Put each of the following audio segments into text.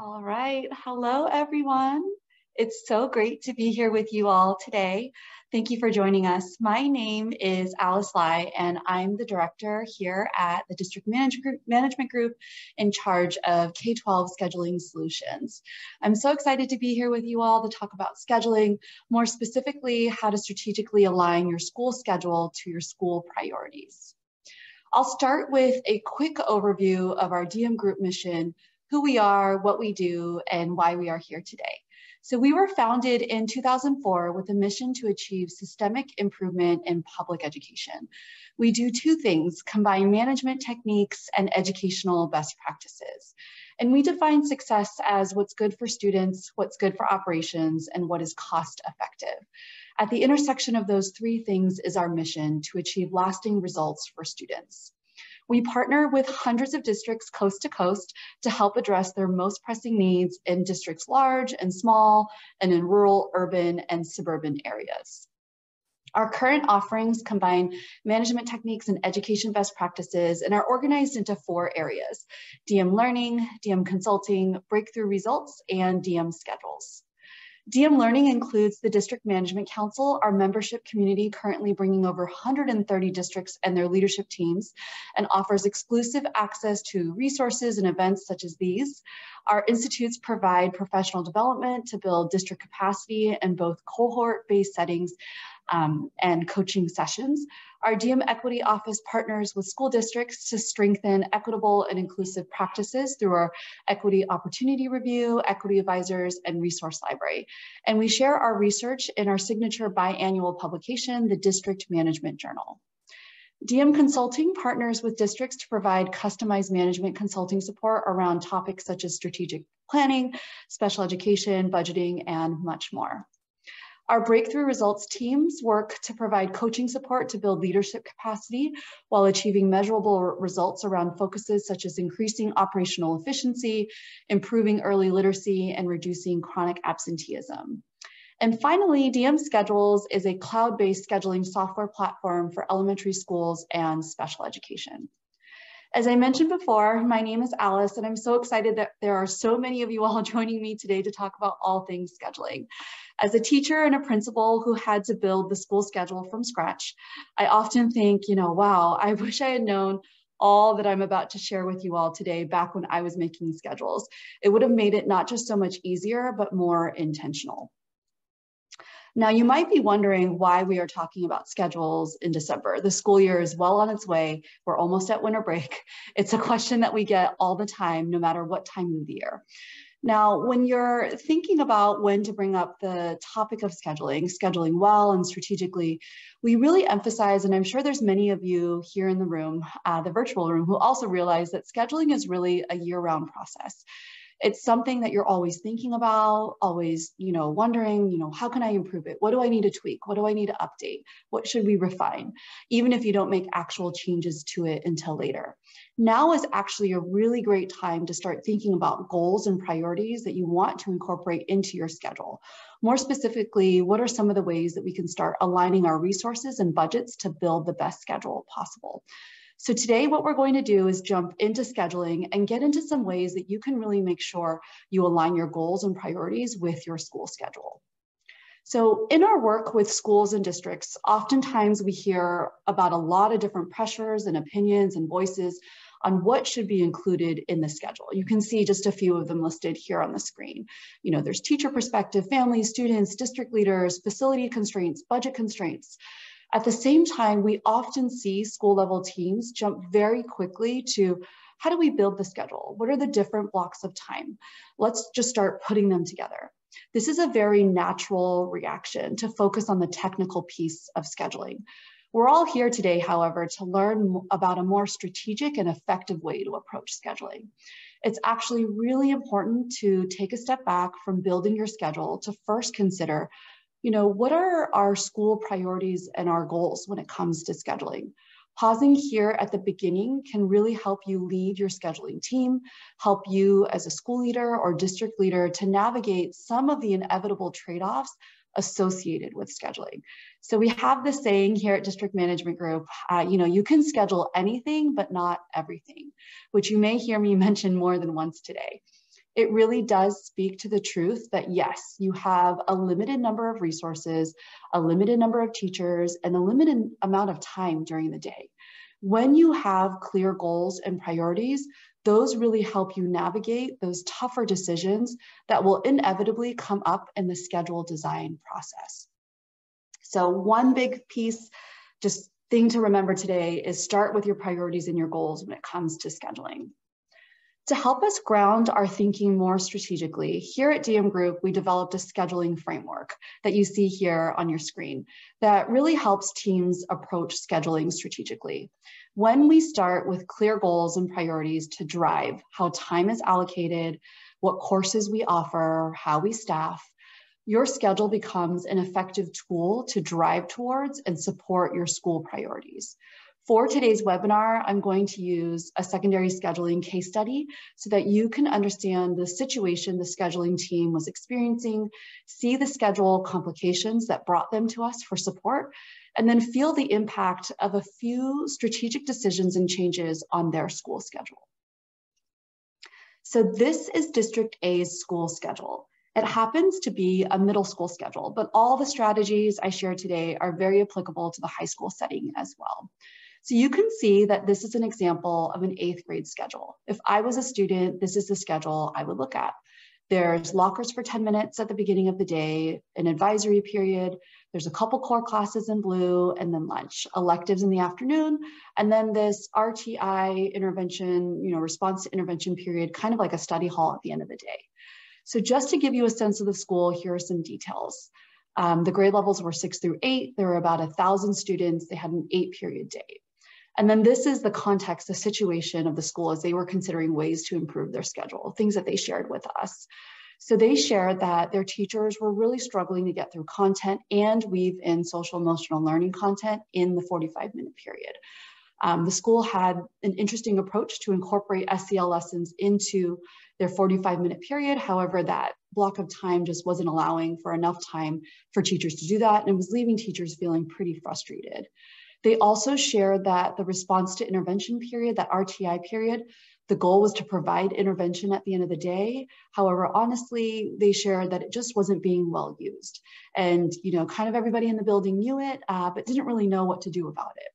All right. Hello, everyone. It's so great to be here with you all today. Thank you for joining us. My name is Alice Lai, and I'm the director here at the District Management Group in charge of K-12 scheduling solutions. I'm so excited to be here with you all to talk about scheduling, more specifically, how to strategically align your school schedule to your school priorities. I'll start with a quick overview of our DM Group mission, who we are, what we do, and why we are here today. So we were founded in 2004 with a mission to achieve systemic improvement in public education. We do two things, combine management techniques and educational best practices. And we define success as what's good for students, what's good for operations, and what is cost effective. At the intersection of those three things is our mission to achieve lasting results for students. We partner with hundreds of districts coast to coast to help address their most pressing needs in districts large and small, and in rural, urban, and suburban areas. Our current offerings combine management techniques and education best practices and are organized into four areas, DM learning, DM consulting, breakthrough results, and DM schedules. DM Learning includes the District Management Council, our membership community currently bringing over 130 districts and their leadership teams, and offers exclusive access to resources and events such as these. Our institutes provide professional development to build district capacity in both cohort-based settings um, and coaching sessions. Our DM Equity Office partners with school districts to strengthen equitable and inclusive practices through our Equity Opportunity Review, Equity Advisors, and Resource Library. And we share our research in our signature biannual publication, the District Management Journal. DM Consulting partners with districts to provide customized management consulting support around topics such as strategic planning, special education, budgeting, and much more. Our breakthrough results teams work to provide coaching support to build leadership capacity while achieving measurable results around focuses such as increasing operational efficiency, improving early literacy, and reducing chronic absenteeism. And finally, DM Schedules is a cloud-based scheduling software platform for elementary schools and special education. As I mentioned before, my name is Alice, and I'm so excited that there are so many of you all joining me today to talk about all things scheduling. As a teacher and a principal who had to build the school schedule from scratch, I often think, you know, wow, I wish I had known all that I'm about to share with you all today back when I was making schedules. It would have made it not just so much easier, but more intentional. Now, you might be wondering why we are talking about schedules in December. The school year is well on its way. We're almost at winter break. It's a question that we get all the time, no matter what time of the year. Now, when you're thinking about when to bring up the topic of scheduling, scheduling well and strategically, we really emphasize, and I'm sure there's many of you here in the room, uh, the virtual room, who also realize that scheduling is really a year-round process it's something that you're always thinking about, always, you know, wondering, you know, how can I improve it? What do I need to tweak? What do I need to update? What should we refine? Even if you don't make actual changes to it until later. Now is actually a really great time to start thinking about goals and priorities that you want to incorporate into your schedule. More specifically, what are some of the ways that we can start aligning our resources and budgets to build the best schedule possible? So today what we're going to do is jump into scheduling and get into some ways that you can really make sure you align your goals and priorities with your school schedule. So in our work with schools and districts, oftentimes we hear about a lot of different pressures and opinions and voices on what should be included in the schedule. You can see just a few of them listed here on the screen. You know, there's teacher perspective, families, students, district leaders, facility constraints, budget constraints. At the same time, we often see school level teams jump very quickly to how do we build the schedule? What are the different blocks of time? Let's just start putting them together. This is a very natural reaction to focus on the technical piece of scheduling. We're all here today, however, to learn about a more strategic and effective way to approach scheduling. It's actually really important to take a step back from building your schedule to first consider you know, what are our school priorities and our goals when it comes to scheduling? Pausing here at the beginning can really help you lead your scheduling team, help you as a school leader or district leader to navigate some of the inevitable trade-offs associated with scheduling. So we have this saying here at District Management Group, uh, you know, you can schedule anything, but not everything, which you may hear me mention more than once today. It really does speak to the truth that yes, you have a limited number of resources, a limited number of teachers, and a limited amount of time during the day. When you have clear goals and priorities, those really help you navigate those tougher decisions that will inevitably come up in the schedule design process. So one big piece, just thing to remember today is start with your priorities and your goals when it comes to scheduling. To help us ground our thinking more strategically, here at DM Group, we developed a scheduling framework that you see here on your screen that really helps teams approach scheduling strategically. When we start with clear goals and priorities to drive how time is allocated, what courses we offer, how we staff, your schedule becomes an effective tool to drive towards and support your school priorities. For today's webinar, I'm going to use a secondary scheduling case study so that you can understand the situation the scheduling team was experiencing, see the schedule complications that brought them to us for support, and then feel the impact of a few strategic decisions and changes on their school schedule. So this is District A's school schedule. It happens to be a middle school schedule, but all the strategies I share today are very applicable to the high school setting as well. So you can see that this is an example of an eighth grade schedule. If I was a student, this is the schedule I would look at. There's lockers for 10 minutes at the beginning of the day, an advisory period, there's a couple core classes in blue, and then lunch, electives in the afternoon, and then this RTI intervention, you know, response to intervention period, kind of like a study hall at the end of the day. So just to give you a sense of the school, here are some details. Um, the grade levels were six through eight. There were about a thousand students. They had an eight period day. And then this is the context, the situation of the school as they were considering ways to improve their schedule, things that they shared with us. So they shared that their teachers were really struggling to get through content and weave in social emotional learning content in the 45 minute period. Um, the school had an interesting approach to incorporate SEL lessons into their 45 minute period. However, that block of time just wasn't allowing for enough time for teachers to do that and it was leaving teachers feeling pretty frustrated. They also shared that the response to intervention period, that RTI period, the goal was to provide intervention at the end of the day. However, honestly, they shared that it just wasn't being well used. And, you know, kind of everybody in the building knew it, uh, but didn't really know what to do about it.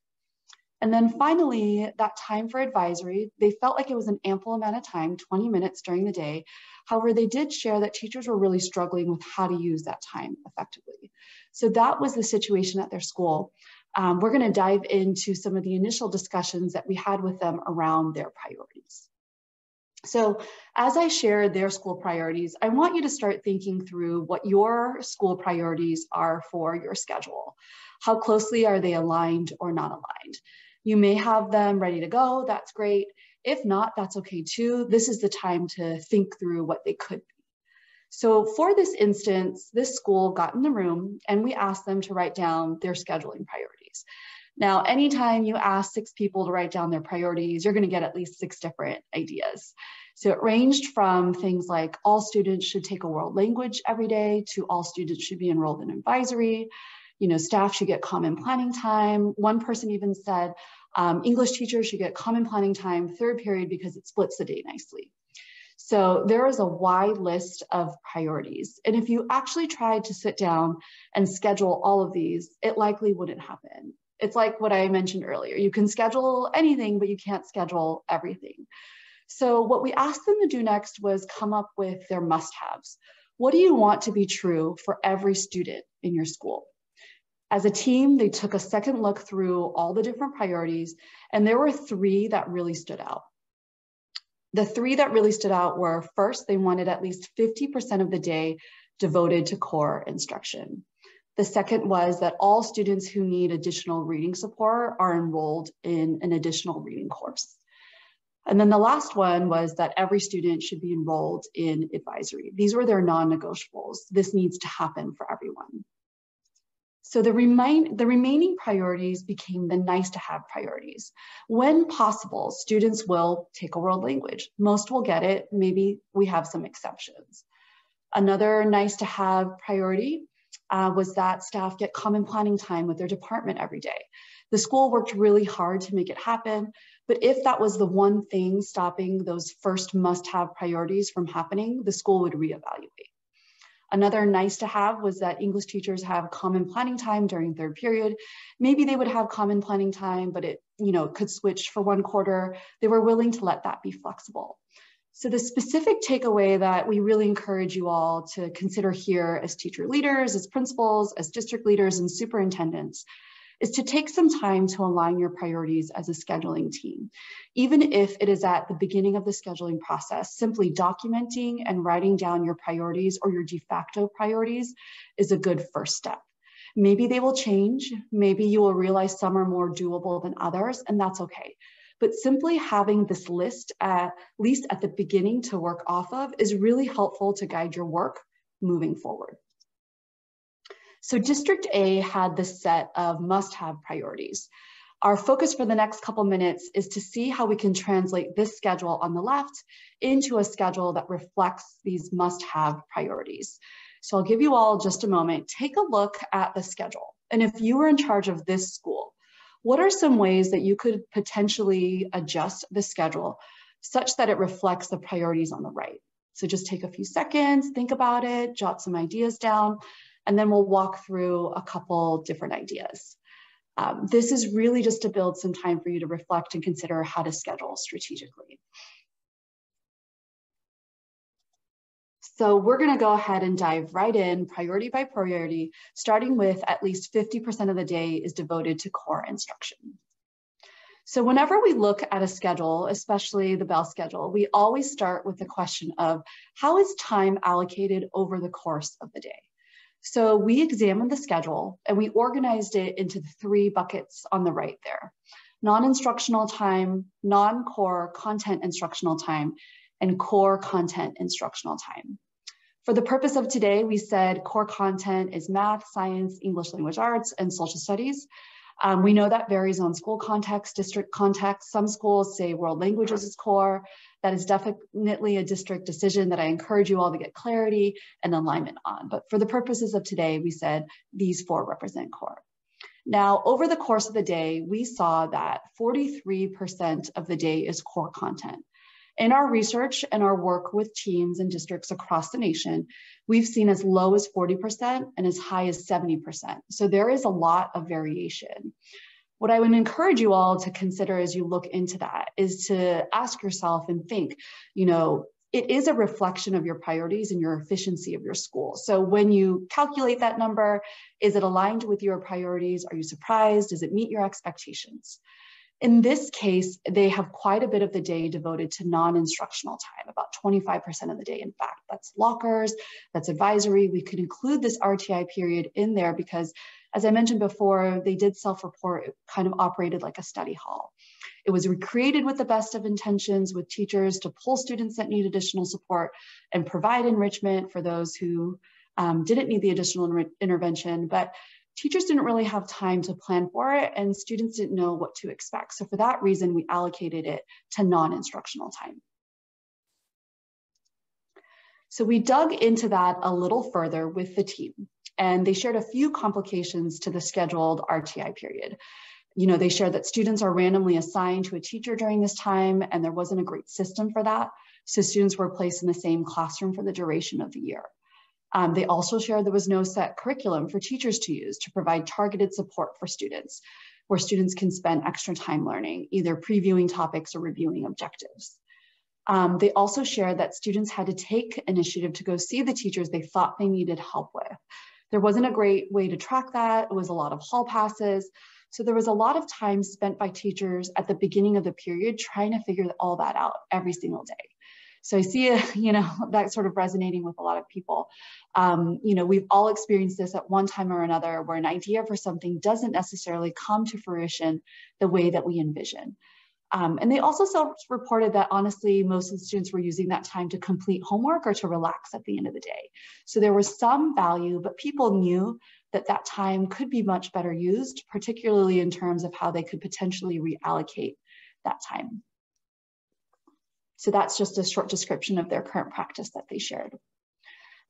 And then finally, that time for advisory, they felt like it was an ample amount of time, 20 minutes during the day. However, they did share that teachers were really struggling with how to use that time effectively. So that was the situation at their school um, we're going to dive into some of the initial discussions that we had with them around their priorities. So as I share their school priorities, I want you to start thinking through what your school priorities are for your schedule. How closely are they aligned or not aligned? You may have them ready to go, that's great. If not, that's okay too. This is the time to think through what they could be. So for this instance, this school got in the room and we asked them to write down their scheduling priorities priorities. Now, anytime you ask six people to write down their priorities, you're going to get at least six different ideas. So it ranged from things like all students should take a world language every day to all students should be enrolled in advisory. You know, staff should get common planning time. One person even said um, English teachers should get common planning time third period because it splits the day nicely. So there is a wide list of priorities. And if you actually tried to sit down and schedule all of these, it likely wouldn't happen. It's like what I mentioned earlier. You can schedule anything, but you can't schedule everything. So what we asked them to do next was come up with their must-haves. What do you want to be true for every student in your school? As a team, they took a second look through all the different priorities, and there were three that really stood out. The three that really stood out were first, they wanted at least 50% of the day devoted to core instruction. The second was that all students who need additional reading support are enrolled in an additional reading course. And then the last one was that every student should be enrolled in advisory. These were their non-negotiables. This needs to happen for everyone. So the, remain, the remaining priorities became the nice to have priorities. When possible, students will take a world language. Most will get it, maybe we have some exceptions. Another nice to have priority uh, was that staff get common planning time with their department every day. The school worked really hard to make it happen, But if that was the one thing stopping those first must have priorities from happening, the school would reevaluate. Another nice to have was that English teachers have common planning time during third period. Maybe they would have common planning time, but it you know could switch for one quarter. They were willing to let that be flexible. So the specific takeaway that we really encourage you all to consider here as teacher leaders, as principals, as district leaders and superintendents is to take some time to align your priorities as a scheduling team. Even if it is at the beginning of the scheduling process, simply documenting and writing down your priorities or your de facto priorities is a good first step. Maybe they will change. Maybe you will realize some are more doable than others, and that's okay. But simply having this list at least at the beginning to work off of is really helpful to guide your work moving forward. So District A had this set of must-have priorities. Our focus for the next couple minutes is to see how we can translate this schedule on the left into a schedule that reflects these must-have priorities. So I'll give you all just a moment. Take a look at the schedule. And if you were in charge of this school, what are some ways that you could potentially adjust the schedule such that it reflects the priorities on the right? So just take a few seconds, think about it, jot some ideas down, and then we'll walk through a couple different ideas. Um, this is really just to build some time for you to reflect and consider how to schedule strategically. So we're gonna go ahead and dive right in priority by priority, starting with at least 50% of the day is devoted to core instruction. So whenever we look at a schedule, especially the Bell schedule, we always start with the question of how is time allocated over the course of the day? So we examined the schedule and we organized it into the three buckets on the right there. Non-instructional time, non-core content instructional time, and core content instructional time. For the purpose of today, we said core content is math, science, English language arts, and social studies. Um, we know that varies on school context, district context. Some schools say world languages is core. That is definitely a district decision that I encourage you all to get clarity and alignment on. But for the purposes of today, we said these four represent core. Now, over the course of the day, we saw that 43% of the day is core content. In our research and our work with teams and districts across the nation, we've seen as low as 40% and as high as 70%. So there is a lot of variation. What I would encourage you all to consider as you look into that is to ask yourself and think, you know, it is a reflection of your priorities and your efficiency of your school. So when you calculate that number, is it aligned with your priorities? Are you surprised? Does it meet your expectations? In this case, they have quite a bit of the day devoted to non-instructional time, about 25% of the day. In fact, that's lockers, that's advisory. We could include this RTI period in there because as I mentioned before, they did self-report, it kind of operated like a study hall. It was recreated with the best of intentions with teachers to pull students that need additional support and provide enrichment for those who um, didn't need the additional intervention. But teachers didn't really have time to plan for it and students didn't know what to expect. So for that reason, we allocated it to non-instructional time. So we dug into that a little further with the team and they shared a few complications to the scheduled RTI period. You know, they shared that students are randomly assigned to a teacher during this time and there wasn't a great system for that. So students were placed in the same classroom for the duration of the year. Um, they also shared there was no set curriculum for teachers to use to provide targeted support for students, where students can spend extra time learning, either previewing topics or reviewing objectives. Um, they also shared that students had to take initiative to go see the teachers they thought they needed help with. There wasn't a great way to track that. It was a lot of hall passes. So there was a lot of time spent by teachers at the beginning of the period trying to figure all that out every single day. So I see, you know, that sort of resonating with a lot of people. Um, you know, we've all experienced this at one time or another where an idea for something doesn't necessarily come to fruition the way that we envision. Um, and they also self-reported that honestly, most of the students were using that time to complete homework or to relax at the end of the day. So there was some value, but people knew that that time could be much better used, particularly in terms of how they could potentially reallocate that time. So that's just a short description of their current practice that they shared.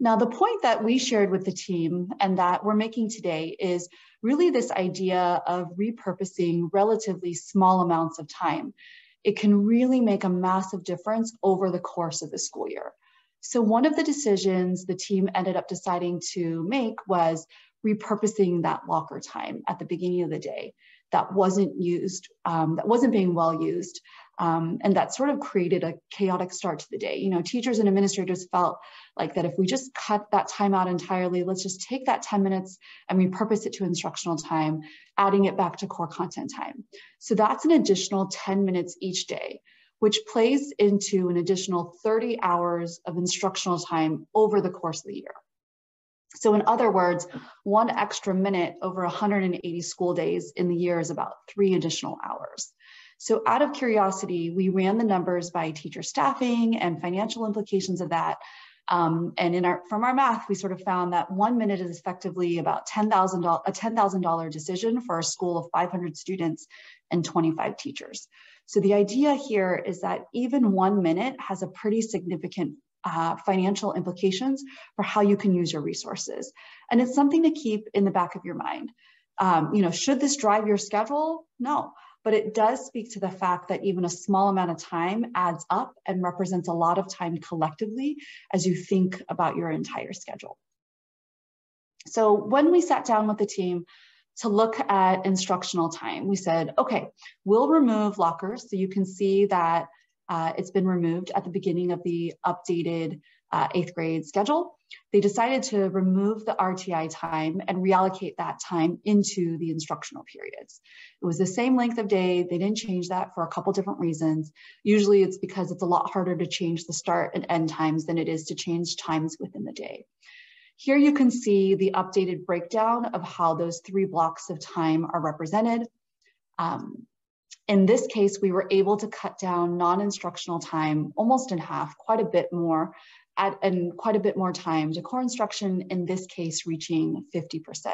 Now, the point that we shared with the team and that we're making today is really this idea of repurposing relatively small amounts of time. it can really make a massive difference over the course of the school year. So one of the decisions the team ended up deciding to make was repurposing that locker time at the beginning of the day that wasn't used, um, that wasn't being well used. Um, and that sort of created a chaotic start to the day. You know, teachers and administrators felt like that if we just cut that time out entirely, let's just take that 10 minutes and repurpose it to instructional time, adding it back to core content time. So that's an additional 10 minutes each day, which plays into an additional 30 hours of instructional time over the course of the year. So in other words, one extra minute over 180 school days in the year is about three additional hours. So out of curiosity, we ran the numbers by teacher staffing and financial implications of that. Um, and in our, from our math, we sort of found that one minute is effectively about $10,000, a $10,000 decision for a school of 500 students and 25 teachers. So the idea here is that even one minute has a pretty significant uh, financial implications for how you can use your resources. And it's something to keep in the back of your mind. Um, you know, should this drive your schedule? No but it does speak to the fact that even a small amount of time adds up and represents a lot of time collectively as you think about your entire schedule. So when we sat down with the team to look at instructional time, we said, okay, we'll remove lockers. So you can see that uh, it's been removed at the beginning of the updated uh, eighth grade schedule they decided to remove the RTI time and reallocate that time into the instructional periods. It was the same length of day. They didn't change that for a couple different reasons. Usually it's because it's a lot harder to change the start and end times than it is to change times within the day. Here you can see the updated breakdown of how those three blocks of time are represented. Um, in this case, we were able to cut down non-instructional time almost in half, quite a bit more, at, and quite a bit more time to core instruction, in this case, reaching 50%.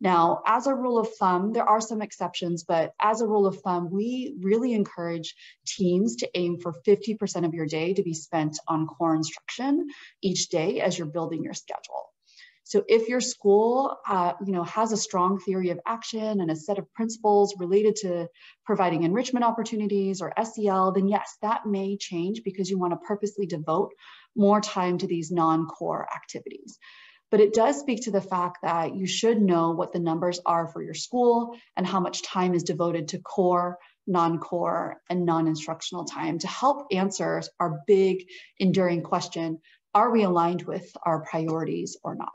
Now, as a rule of thumb, there are some exceptions, but as a rule of thumb, we really encourage teams to aim for 50% of your day to be spent on core instruction each day as you're building your schedule. So if your school, uh, you know, has a strong theory of action and a set of principles related to providing enrichment opportunities or SEL, then yes, that may change because you want to purposely devote more time to these non-core activities. But it does speak to the fact that you should know what the numbers are for your school and how much time is devoted to core, non-core, and non-instructional time to help answer our big enduring question, are we aligned with our priorities or not?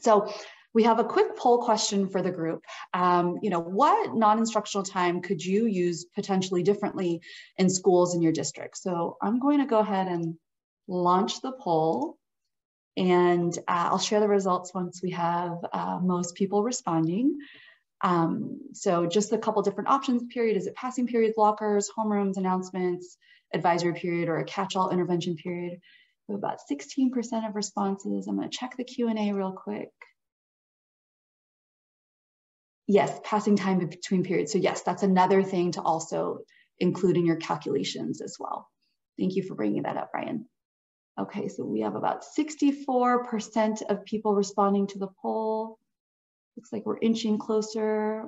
So we have a quick poll question for the group. Um, you know, what non-instructional time could you use potentially differently in schools in your district? So I'm going to go ahead and launch the poll and uh, I'll share the results once we have uh, most people responding. Um, so just a couple different options period. Is it passing periods, lockers, homerooms, announcements, advisory period, or a catch-all intervention period? about 16% of responses. I'm gonna check the Q&A real quick. Yes, passing time between periods. So yes, that's another thing to also include in your calculations as well. Thank you for bringing that up, Ryan. Okay, so we have about 64% of people responding to the poll. Looks like we're inching closer.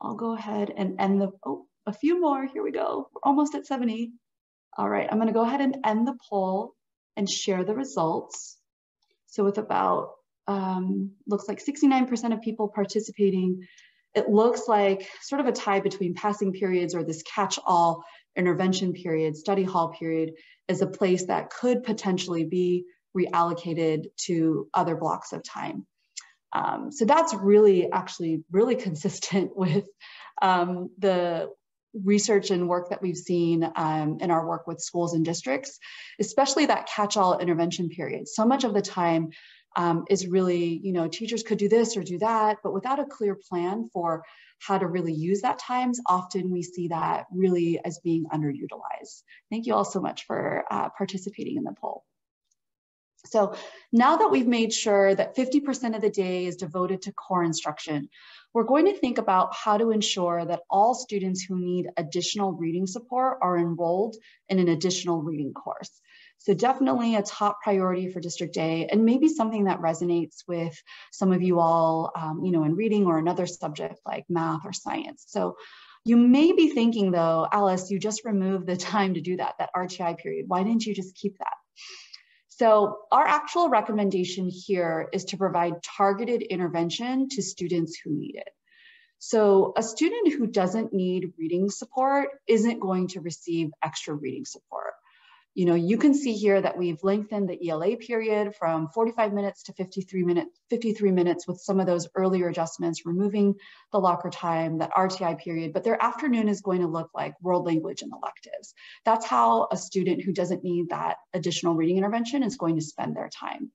I'll go ahead and end the, oh, a few more, here we go. We're almost at 70. All right, I'm gonna go ahead and end the poll and share the results. So with about, um, looks like 69% of people participating, it looks like sort of a tie between passing periods or this catch-all intervention period, study hall period, is a place that could potentially be reallocated to other blocks of time. Um, so that's really actually really consistent with um, the research and work that we've seen um, in our work with schools and districts, especially that catch-all intervention period. So much of the time um, is really, you know, teachers could do this or do that, but without a clear plan for how to really use that times, often we see that really as being underutilized. Thank you all so much for uh, participating in the poll. So now that we've made sure that 50% of the day is devoted to core instruction, we're going to think about how to ensure that all students who need additional reading support are enrolled in an additional reading course. So definitely a top priority for District A and maybe something that resonates with some of you all, um, you know, in reading or another subject like math or science. So You may be thinking though, Alice, you just removed the time to do that, that RTI period. Why didn't you just keep that? So our actual recommendation here is to provide targeted intervention to students who need it. So a student who doesn't need reading support isn't going to receive extra reading support you know, you can see here that we've lengthened the ELA period from 45 minutes to 53 minutes, 53 minutes with some of those earlier adjustments, removing the locker time, that RTI period, but their afternoon is going to look like world language and electives. That's how a student who doesn't need that additional reading intervention is going to spend their time.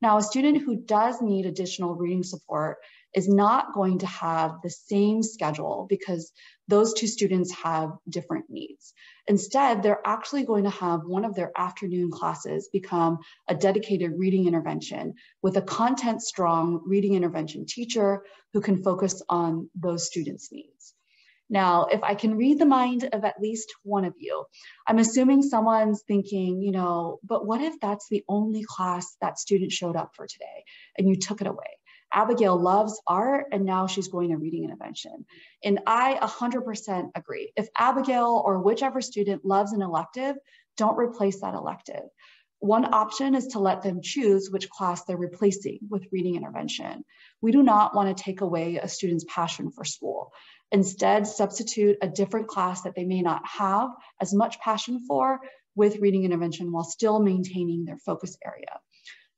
Now, a student who does need additional reading support is not going to have the same schedule because those two students have different needs. Instead, they're actually going to have one of their afternoon classes become a dedicated reading intervention with a content strong reading intervention teacher who can focus on those students' needs. Now, if I can read the mind of at least one of you, I'm assuming someone's thinking, you know, but what if that's the only class that student showed up for today and you took it away? Abigail loves art and now she's going to reading intervention. And I 100% agree. If Abigail or whichever student loves an elective, don't replace that elective. One option is to let them choose which class they're replacing with reading intervention. We do not want to take away a student's passion for school. Instead, substitute a different class that they may not have as much passion for with reading intervention while still maintaining their focus area.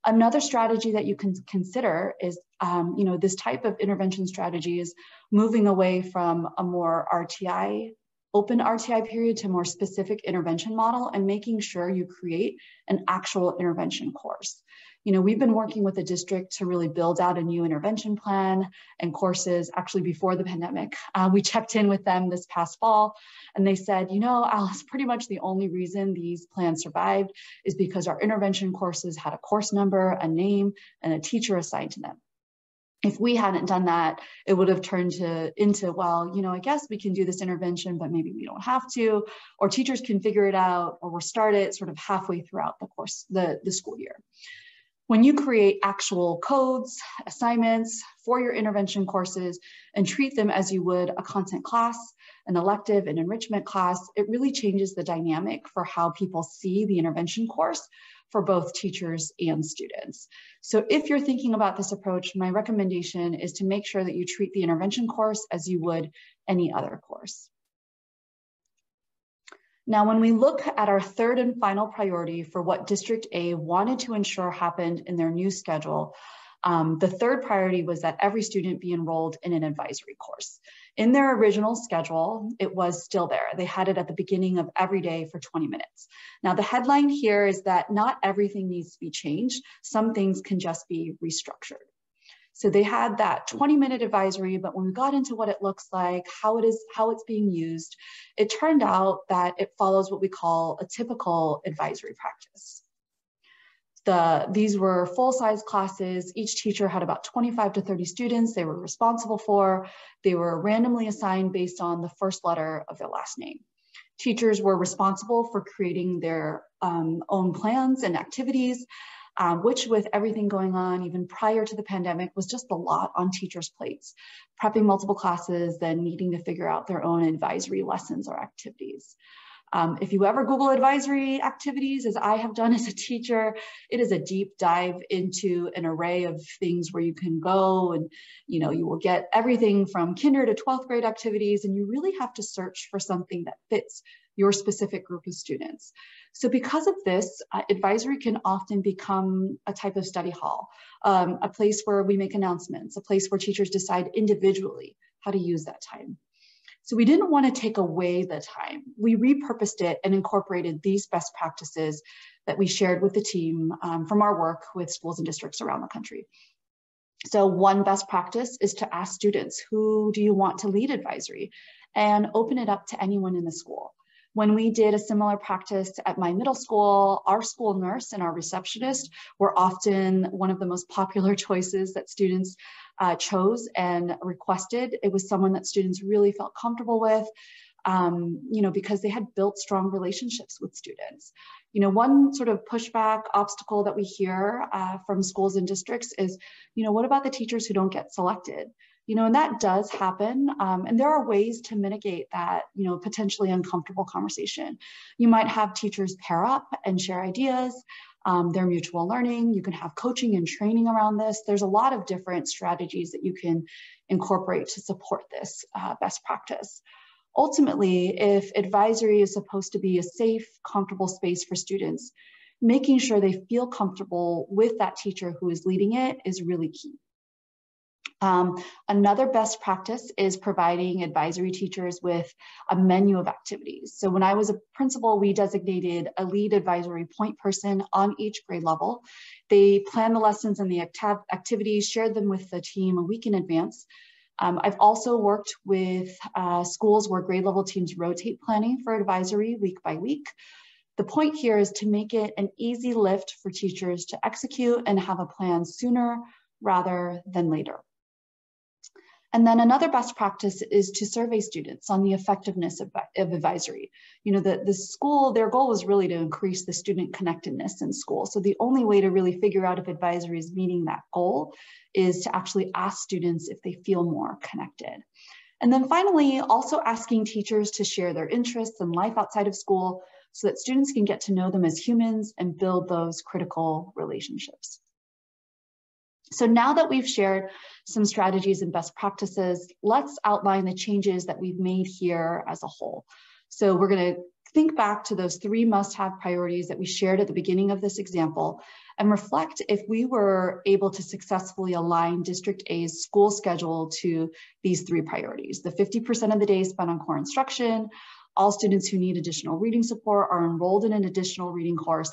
Another strategy that you can consider is, um, you know, this type of intervention strategy is moving away from a more RTI, open RTI period to more specific intervention model and making sure you create an actual intervention course you know, we've been working with the district to really build out a new intervention plan and courses actually before the pandemic. Uh, we checked in with them this past fall and they said, you know, Alice, pretty much the only reason these plans survived is because our intervention courses had a course number, a name, and a teacher assigned to them if we hadn't done that, it would have turned to into, well, you know, I guess we can do this intervention, but maybe we don't have to, or teachers can figure it out, or we'll start it sort of halfway throughout the course, the, the school year. When you create actual codes, assignments for your intervention courses and treat them as you would a content class, an elective, an enrichment class, it really changes the dynamic for how people see the intervention course for both teachers and students. So if you're thinking about this approach, my recommendation is to make sure that you treat the intervention course as you would any other course. Now, when we look at our third and final priority for what District A wanted to ensure happened in their new schedule, um, the third priority was that every student be enrolled in an advisory course. In their original schedule, it was still there. They had it at the beginning of every day for 20 minutes. Now, the headline here is that not everything needs to be changed. Some things can just be restructured. So they had that 20 minute advisory, but when we got into what it looks like, how it is, how it's being used, it turned out that it follows what we call a typical advisory practice. The, these were full-size classes. Each teacher had about 25 to 30 students they were responsible for. They were randomly assigned based on the first letter of their last name. Teachers were responsible for creating their um, own plans and activities um, which with everything going on even prior to the pandemic was just a lot on teachers' plates, prepping multiple classes, then needing to figure out their own advisory lessons or activities. Um, if you ever Google advisory activities, as I have done as a teacher, it is a deep dive into an array of things where you can go and, you know, you will get everything from kinder to 12th grade activities, and you really have to search for something that fits your specific group of students. So because of this, uh, advisory can often become a type of study hall, um, a place where we make announcements, a place where teachers decide individually how to use that time. So we didn't want to take away the time. We repurposed it and incorporated these best practices that we shared with the team um, from our work with schools and districts around the country. So one best practice is to ask students, who do you want to lead advisory? And open it up to anyone in the school. When we did a similar practice at my middle school, our school nurse and our receptionist were often one of the most popular choices that students uh, chose and requested. It was someone that students really felt comfortable with, um, you know, because they had built strong relationships with students. You know, one sort of pushback obstacle that we hear uh, from schools and districts is, you know, what about the teachers who don't get selected? You know, and that does happen. Um, and there are ways to mitigate that, you know, potentially uncomfortable conversation. You might have teachers pair up and share ideas. Um, their mutual learning. You can have coaching and training around this. There's a lot of different strategies that you can incorporate to support this uh, best practice. Ultimately, if advisory is supposed to be a safe, comfortable space for students, making sure they feel comfortable with that teacher who is leading it is really key. Um, another best practice is providing advisory teachers with a menu of activities. So when I was a principal, we designated a lead advisory point person on each grade level. They planned the lessons and the acti activities, shared them with the team a week in advance. Um, I've also worked with uh, schools where grade level teams rotate planning for advisory week by week. The point here is to make it an easy lift for teachers to execute and have a plan sooner rather than later. And then another best practice is to survey students on the effectiveness of, of, advisory. You know, the, the school, their goal was really to increase the student connectedness in school. So the only way to really figure out if advisory is meeting that goal is to actually ask students if they feel more connected. And then finally, also asking teachers to share their interests and life outside of school so that students can get to know them as humans and build those critical relationships. So now that we've shared some strategies and best practices, let's outline the changes that we've made here as a whole. So we're gonna think back to those three must-have priorities that we shared at the beginning of this example and reflect if we were able to successfully align District A's school schedule to these three priorities. The 50% of the day spent on core instruction, all students who need additional reading support are enrolled in an additional reading course,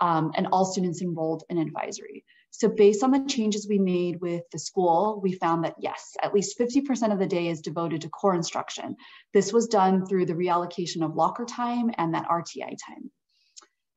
um, and all students enrolled in advisory. So based on the changes we made with the school, we found that yes, at least 50% of the day is devoted to core instruction. This was done through the reallocation of locker time and that RTI time.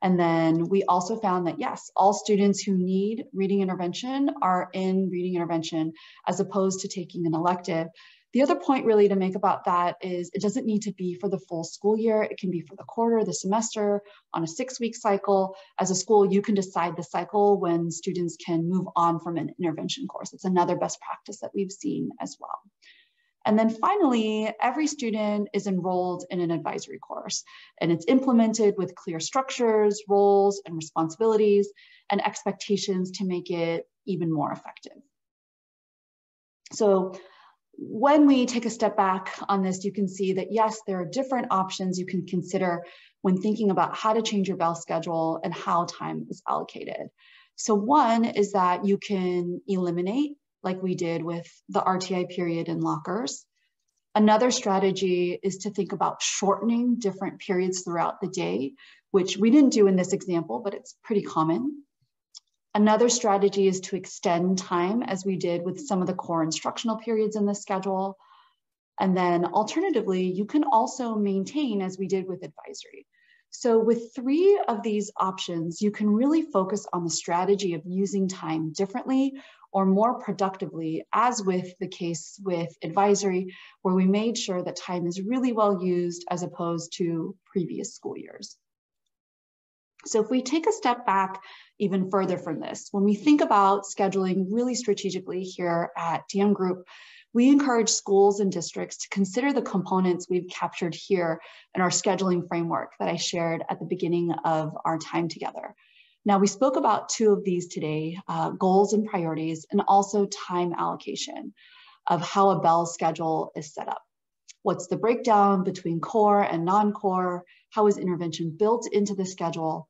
And then we also found that yes, all students who need reading intervention are in reading intervention as opposed to taking an elective the other point really to make about that is it doesn't need to be for the full school year. It can be for the quarter, the semester, on a six week cycle. As a school, you can decide the cycle when students can move on from an intervention course. It's another best practice that we've seen as well. And then finally, every student is enrolled in an advisory course and it's implemented with clear structures, roles, and responsibilities and expectations to make it even more effective. So when we take a step back on this, you can see that yes, there are different options you can consider when thinking about how to change your bell schedule and how time is allocated. So one is that you can eliminate, like we did with the RTI period in lockers. Another strategy is to think about shortening different periods throughout the day, which we didn't do in this example, but it's pretty common. Another strategy is to extend time as we did with some of the core instructional periods in the schedule. And then alternatively, you can also maintain as we did with advisory. So with three of these options, you can really focus on the strategy of using time differently or more productively, as with the case with advisory, where we made sure that time is really well used as opposed to previous school years. So if we take a step back even further from this, when we think about scheduling really strategically here at DM Group, we encourage schools and districts to consider the components we've captured here in our scheduling framework that I shared at the beginning of our time together. Now, we spoke about two of these today, uh, goals and priorities, and also time allocation of how a bell schedule is set up. What's the breakdown between core and non-core? How is intervention built into the schedule?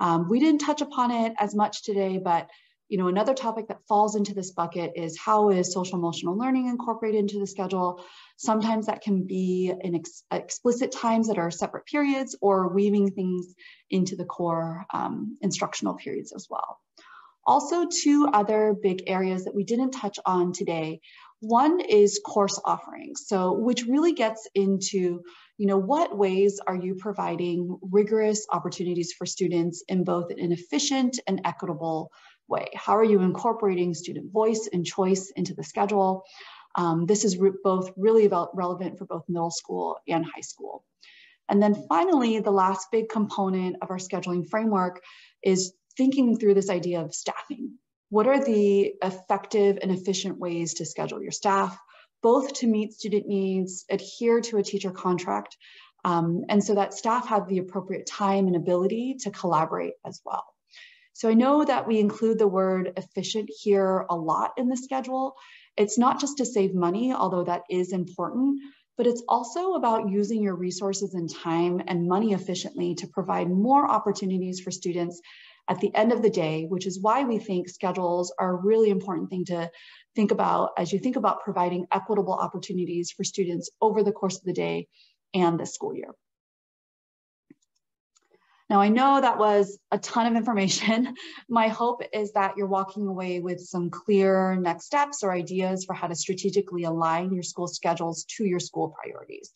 Um, we didn't touch upon it as much today, but you know, another topic that falls into this bucket is how is social emotional learning incorporated into the schedule? Sometimes that can be in ex explicit times that are separate periods or weaving things into the core um, instructional periods as well. Also, two other big areas that we didn't touch on today. One is course offerings, so which really gets into you know, what ways are you providing rigorous opportunities for students in both an efficient and equitable way? How are you incorporating student voice and choice into the schedule? Um, this is re both really relevant for both middle school and high school. And then finally, the last big component of our scheduling framework is thinking through this idea of staffing What are the effective and efficient ways to schedule your staff, both to meet student needs, adhere to a teacher contract, um, and so that staff have the appropriate time and ability to collaborate as well. So I know that we include the word efficient here a lot in the schedule. It's not just to save money, although that is important, but it's also about using your resources and time and money efficiently to provide more opportunities for students at the end of the day, which is why we think schedules are a really important thing to think about as you think about providing equitable opportunities for students over the course of the day and the school year. Now, I know that was a ton of information. My hope is that you're walking away with some clear next steps or ideas for how to strategically align your school schedules to your school priorities.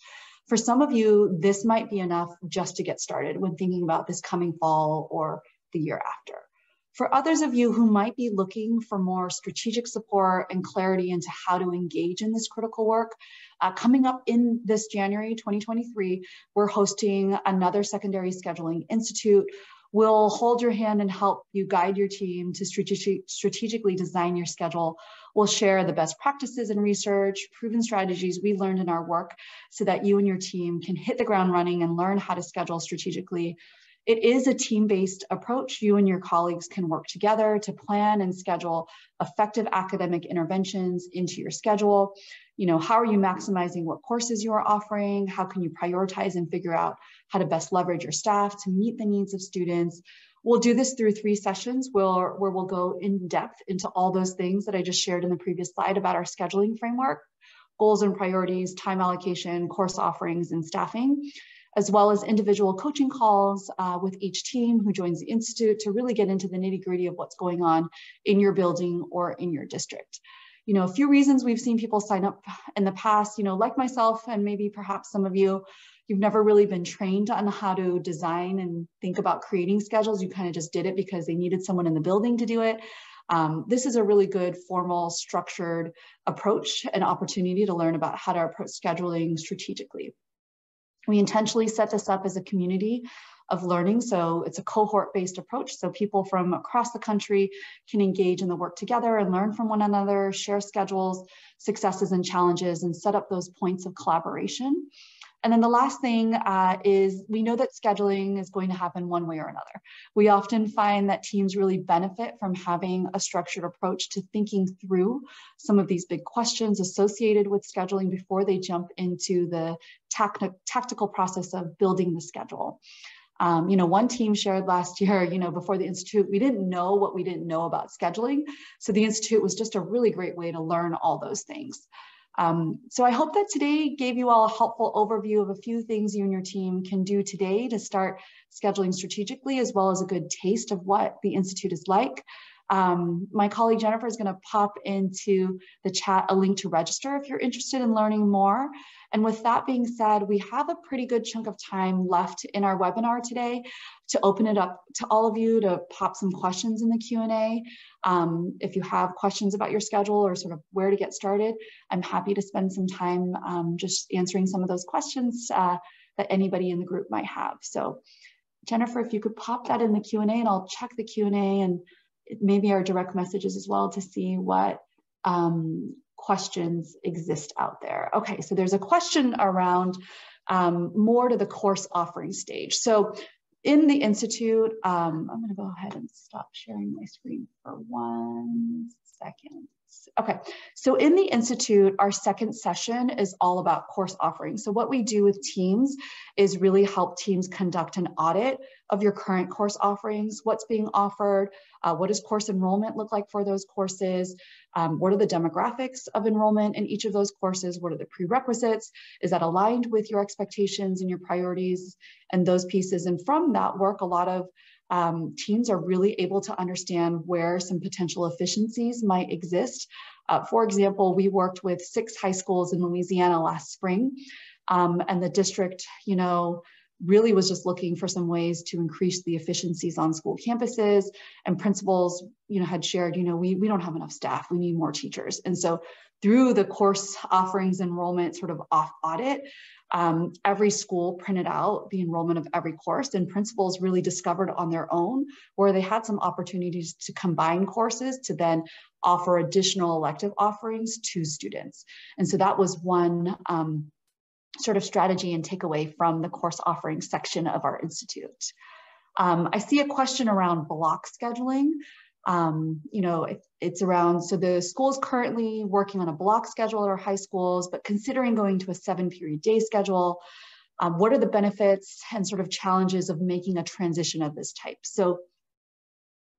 For some of you, this might be enough just to get started when thinking about this coming fall or the year after. For others of you who might be looking for more strategic support and clarity into how to engage in this critical work, uh, coming up in this January 2023, we're hosting another secondary scheduling institute. We'll hold your hand and help you guide your team to strategic, strategically design your schedule. We'll share the best practices and research, proven strategies we learned in our work so that you and your team can hit the ground running and learn how to schedule strategically it is a team-based approach. You and your colleagues can work together to plan and schedule effective academic interventions into your schedule. You know, how are you maximizing what courses you are offering? How can you prioritize and figure out how to best leverage your staff to meet the needs of students? We'll do this through three sessions where, where we'll go in depth into all those things that I just shared in the previous slide about our scheduling framework, goals and priorities, time allocation, course offerings, and staffing as well as individual coaching calls uh, with each team who joins the Institute to really get into the nitty gritty of what's going on in your building or in your district. You know, a few reasons we've seen people sign up in the past, you know, like myself and maybe perhaps some of you, you've never really been trained on how to design and think about creating schedules. You kind of just did it because they needed someone in the building to do it. Um, this is a really good formal structured approach and opportunity to learn about how to approach scheduling strategically. We intentionally set this up as a community of learning. So it's a cohort based approach. So people from across the country can engage in the work together and learn from one another, share schedules, successes and challenges, and set up those points of collaboration. And then the last thing uh, is we know that scheduling is going to happen one way or another. We often find that teams really benefit from having a structured approach to thinking through some of these big questions associated with scheduling before they jump into the tactical process of building the schedule. Um, you know, one team shared last year, you know, before the Institute, we didn't know what we didn't know about scheduling. So the Institute was just a really great way to learn all those things. Um, so I hope that today gave you all a helpful overview of a few things you and your team can do today to start scheduling strategically, as well as a good taste of what the Institute is like. Um, my colleague Jennifer is going to pop into the chat a link to register if you're interested in learning more. And with that being said, we have a pretty good chunk of time left in our webinar today to open it up to all of you to pop some questions in the Q&A. Um, if you have questions about your schedule or sort of where to get started, I'm happy to spend some time um, just answering some of those questions uh, that anybody in the group might have. So Jennifer, if you could pop that in the Q&A and I'll check the Q&A and maybe our direct messages as well to see what um, questions exist out there. Okay, so there's a question around um, more to the course offering stage. So in the Institute, um, I'm gonna go ahead and stop sharing my screen for one second. Okay, so in the Institute, our second session is all about course offerings. So what we do with teams is really help teams conduct an audit of your current course offerings, what's being offered, uh, what does course enrollment look like for those courses, um, what are the demographics of enrollment in each of those courses, what are the prerequisites, is that aligned with your expectations and your priorities and those pieces. And from that work, a lot of um, teams are really able to understand where some potential efficiencies might exist. Uh, for example, we worked with six high schools in Louisiana last spring, um, and the district, you know, really was just looking for some ways to increase the efficiencies on school campuses and principals you know had shared you know we, we don't have enough staff we need more teachers and so through the course offerings enrollment sort of off audit, um, every school printed out the enrollment of every course and principals really discovered on their own where they had some opportunities to combine courses to then offer additional elective offerings to students. And so that was one um, sort of strategy and takeaway from the course offering section of our institute. Um, I see a question around block scheduling. Um, you know, it, it's around, so the school is currently working on a block schedule at our high schools, but considering going to a seven period day schedule, um, what are the benefits and sort of challenges of making a transition of this type? So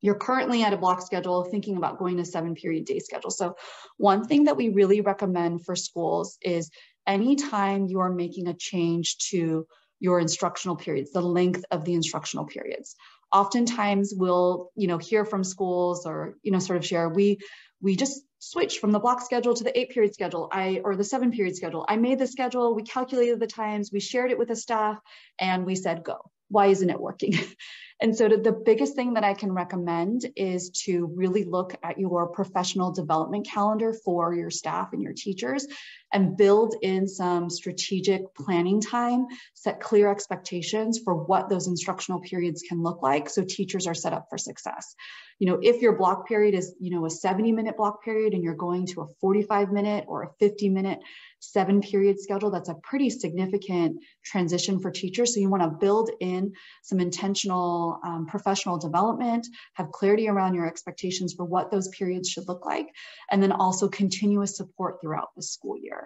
you're currently at a block schedule thinking about going to seven period day schedule. So one thing that we really recommend for schools is anytime you are making a change to your instructional periods, the length of the instructional periods. Oftentimes we'll, you know, hear from schools or, you know, sort of share, we, we just switched from the block schedule to the eight period schedule, I, or the seven period schedule. I made the schedule, we calculated the times, we shared it with the staff and we said, go why isn't it working? and so the biggest thing that I can recommend is to really look at your professional development calendar for your staff and your teachers and build in some strategic planning time, set clear expectations for what those instructional periods can look like so teachers are set up for success. You know, if your block period is, you know, a 70 minute block period and you're going to a 45 minute or a 50 minute seven period schedule, that's a pretty significant transition for teachers. So you wanna build in some intentional um, professional development, have clarity around your expectations for what those periods should look like, and then also continuous support throughout the school year.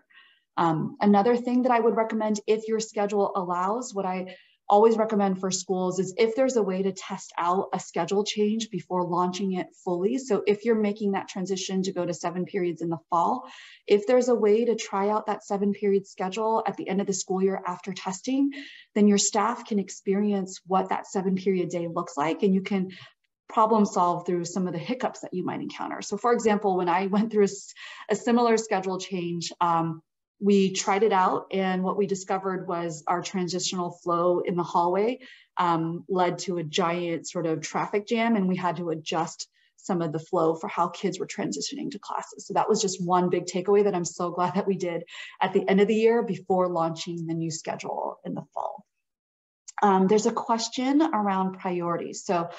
Um, another thing that I would recommend if your schedule allows, what I always recommend for schools is if there's a way to test out a schedule change before launching it fully. So if you're making that transition to go to seven periods in the fall, if there's a way to try out that seven period schedule at the end of the school year after testing, then your staff can experience what that seven period day looks like and you can problem solve through some of the hiccups that you might encounter. So for example, when I went through a, a similar schedule change, um, we tried it out and what we discovered was our transitional flow in the hallway um, led to a giant sort of traffic jam and we had to adjust some of the flow for how kids were transitioning to classes. So that was just one big takeaway that I'm so glad that we did at the end of the year before launching the new schedule in the fall. Um, there's a question around priorities. So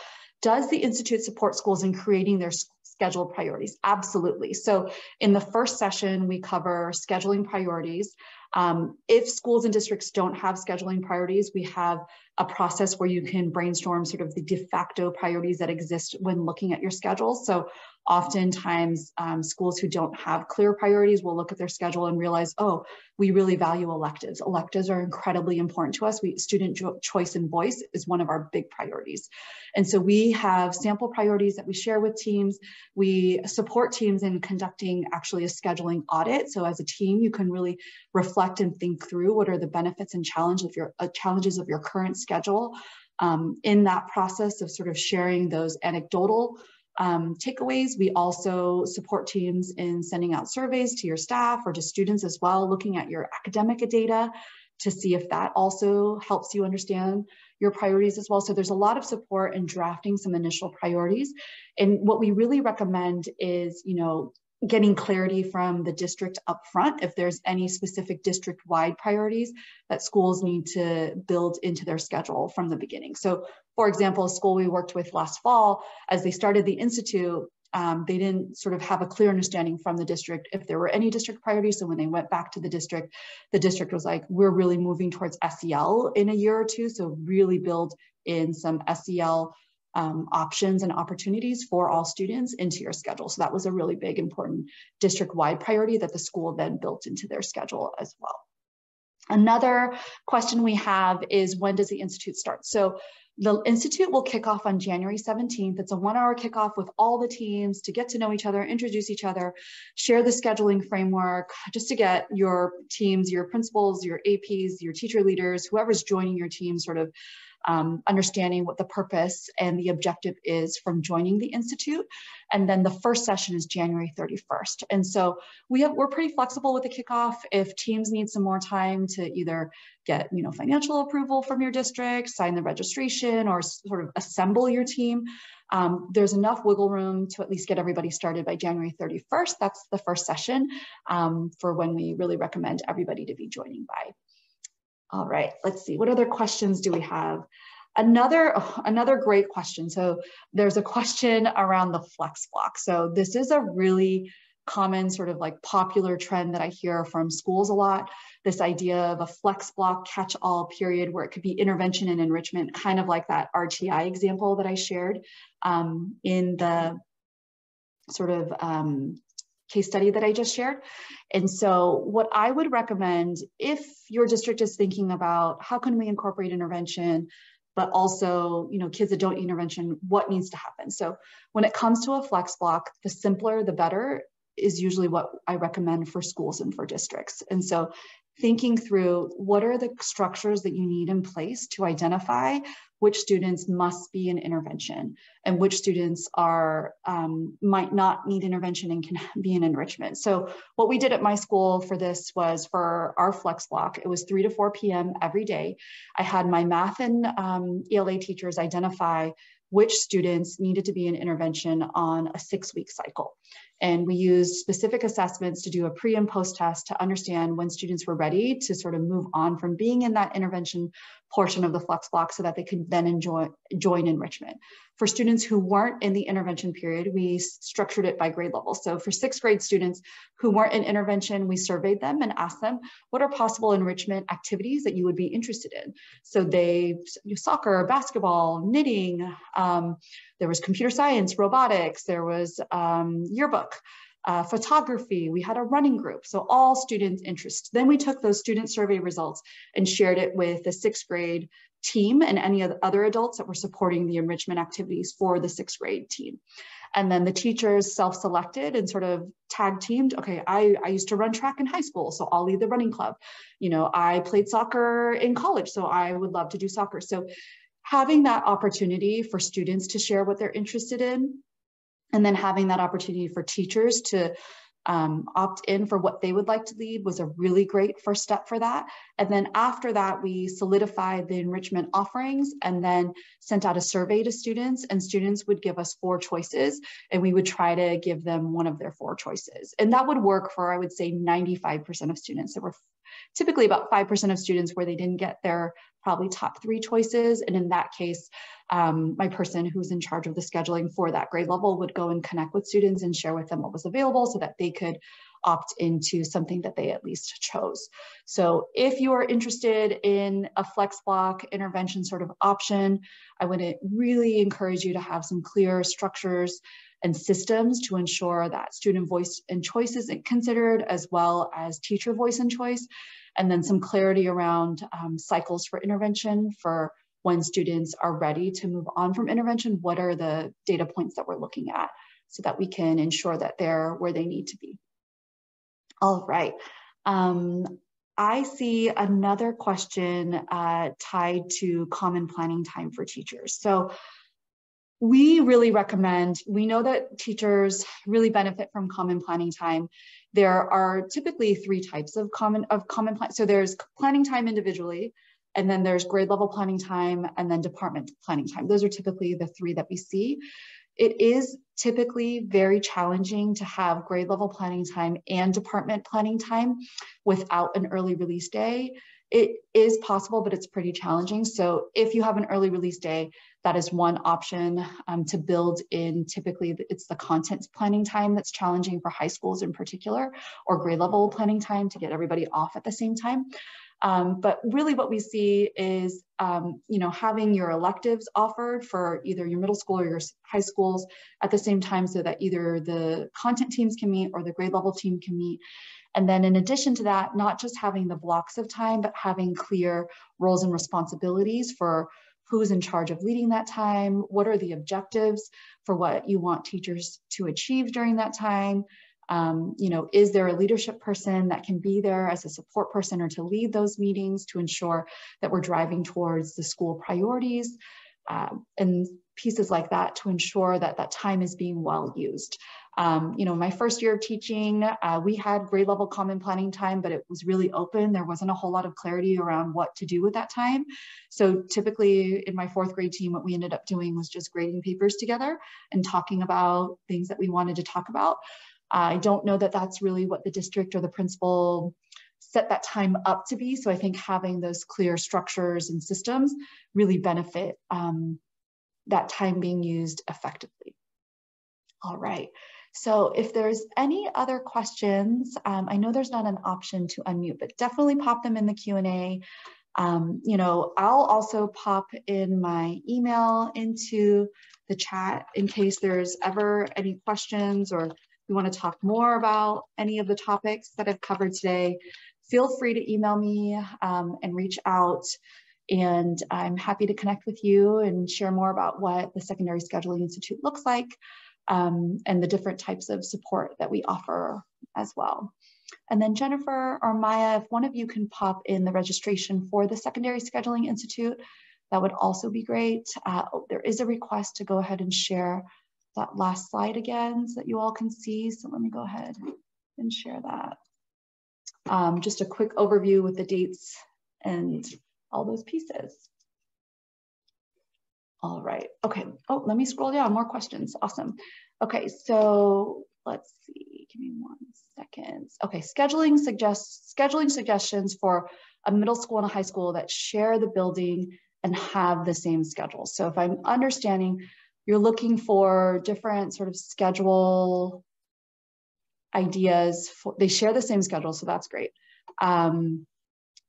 does the Institute support schools in creating their schedule priorities? Absolutely. So in the first session, we cover scheduling priorities. Um, if schools and districts don't have scheduling priorities, we have a process where you can brainstorm sort of the de facto priorities that exist when looking at your schedule. So oftentimes um, schools who don't have clear priorities will look at their schedule and realize, oh, we really value electives. Electives are incredibly important to us. We, student choice and voice is one of our big priorities. And so we have sample priorities that we share with teams. We support teams in conducting actually a scheduling audit. So as a team, you can really reflect and think through what are the benefits and challenge of your, uh, challenges of your current schedule. Um, in that process of sort of sharing those anecdotal um, takeaways. We also support teams in sending out surveys to your staff or to students as well, looking at your academic data to see if that also helps you understand your priorities as well. So there's a lot of support in drafting some initial priorities. And what we really recommend is, you know, getting clarity from the district up front if there's any specific district-wide priorities that schools need to build into their schedule from the beginning. So for example, a school we worked with last fall, as they started the Institute, um, they didn't sort of have a clear understanding from the district if there were any district priorities. So when they went back to the district, the district was like, we're really moving towards SEL in a year or two. So really build in some SEL um, options and opportunities for all students into your schedule. So that was a really big, important district-wide priority that the school then built into their schedule as well. Another question we have is when does the Institute start? So the Institute will kick off on January 17th. It's a one hour kickoff with all the teams to get to know each other, introduce each other, share the scheduling framework, just to get your teams, your principals, your APs, your teacher leaders, whoever's joining your team sort of um, understanding what the purpose and the objective is from joining the Institute. And then the first session is January 31st. And so we have, we're pretty flexible with the kickoff. If teams need some more time to either get you know, financial approval from your district, sign the registration, or sort of assemble your team, Um, there's enough wiggle room to at least get everybody started by January 31st. That's the first session um, for when we really recommend everybody to be joining by. All right, let's see, what other questions do we have? Another, another great question. So there's a question around the flex block. So this is a really common sort of like popular trend that I hear from schools a lot. This idea of a flex block catch all period where it could be intervention and enrichment, kind of like that RTI example that I shared um, in the sort of um, case study that I just shared. And so what I would recommend if your district is thinking about how can we incorporate intervention, but also, you know, kids that don't intervention, what needs to happen? So when it comes to a flex block, the simpler, the better is usually what I recommend for schools and for districts. And so thinking through what are the structures that you need in place to identify which students must be in intervention and which students are um, might not need intervention and can be in enrichment. So what we did at my school for this was for our flex block, it was 3 to 4 p.m. every day. I had my math and um, ELA teachers identify which students needed to be in intervention on a six week cycle. And we used specific assessments to do a pre and post test to understand when students were ready to sort of move on from being in that intervention portion of the flex block so that they could then enjoy, join enrichment. For students who weren't in the intervention period, we structured it by grade level. So for sixth grade students who weren't in intervention, we surveyed them and asked them, what are possible enrichment activities that you would be interested in? So they, soccer, basketball, knitting, um, there was computer science, robotics, there was um, yearbook uh, photography, we had a running group. So all students' interests. Then we took those student survey results and shared it with the sixth grade team and any of other adults that were supporting the enrichment activities for the sixth grade team. And then the teachers self-selected and sort of tag teamed. Okay, I, I used to run track in high school, so I'll lead the running club. You know, I played soccer in college, so I would love to do soccer. So having that opportunity for students to share what they're interested in and then having that opportunity for teachers to um, opt in for what they would like to lead was a really great first step for that. And then after that, we solidified the enrichment offerings and then sent out a survey to students and students would give us four choices and we would try to give them one of their four choices. And that would work for, I would say 95% of students. There were typically about 5% of students where they didn't get their probably top three choices. And in that case, um, my person who's in charge of the scheduling for that grade level would go and connect with students and share with them what was available so that they could opt into something that they at least chose. So if you are interested in a flex block intervention sort of option, I would really encourage you to have some clear structures and systems to ensure that student voice and choice is considered as well as teacher voice and choice and then some clarity around um, cycles for intervention for when students are ready to move on from intervention, what are the data points that we're looking at so that we can ensure that they're where they need to be. All right. Um, I see another question uh, tied to common planning time for teachers. So we really recommend, we know that teachers really benefit from common planning time. There are typically three types of common of common plan. So there's planning time individually, and then there's grade level planning time, and then department planning time. Those are typically the three that we see. It is typically very challenging to have grade level planning time and department planning time without an early release day. It is possible, but it's pretty challenging. So if you have an early release day, that is one option um, to build in. Typically, it's the content planning time that's challenging for high schools in particular, or grade level planning time to get everybody off at the same time. Um, but really what we see is, um, you know, having your electives offered for either your middle school or your high schools at the same time so that either the content teams can meet or the grade level team can meet. And then in addition to that, not just having the blocks of time, but having clear roles and responsibilities for who's in charge of leading that time, what are the objectives for what you want teachers to achieve during that time, um, you know, is there a leadership person that can be there as a support person or to lead those meetings to ensure that we're driving towards the school priorities um, and pieces like that to ensure that that time is being well used. Um, you know, my first year of teaching, uh, we had grade level common planning time, but it was really open. There wasn't a whole lot of clarity around what to do with that time. So typically in my fourth grade team, what we ended up doing was just grading papers together and talking about things that we wanted to talk about. I don't know that that's really what the district or the principal set that time up to be. So I think having those clear structures and systems really benefit um, that time being used effectively. All right. So if there's any other questions, um, I know there's not an option to unmute, but definitely pop them in the Q&A. Um, you know, I'll also pop in my email into the chat in case there's ever any questions or you want to talk more about any of the topics that I've covered today. Feel free to email me um, and reach out and I'm happy to connect with you and share more about what the Secondary Scheduling Institute looks like um, and the different types of support that we offer as well. And then Jennifer or Maya, if one of you can pop in the registration for the Secondary Scheduling Institute, that would also be great. Uh, there is a request to go ahead and share that last slide again so that you all can see. So let me go ahead and share that. Um, just a quick overview with the dates and all those pieces. All right, okay. Oh, let me scroll down, more questions, awesome. Okay, so let's see, give me one second. Okay, scheduling suggests scheduling suggestions for a middle school and a high school that share the building and have the same schedule. So if I'm understanding, you're looking for different sort of schedule ideas. For, they share the same schedule, so that's great. Um,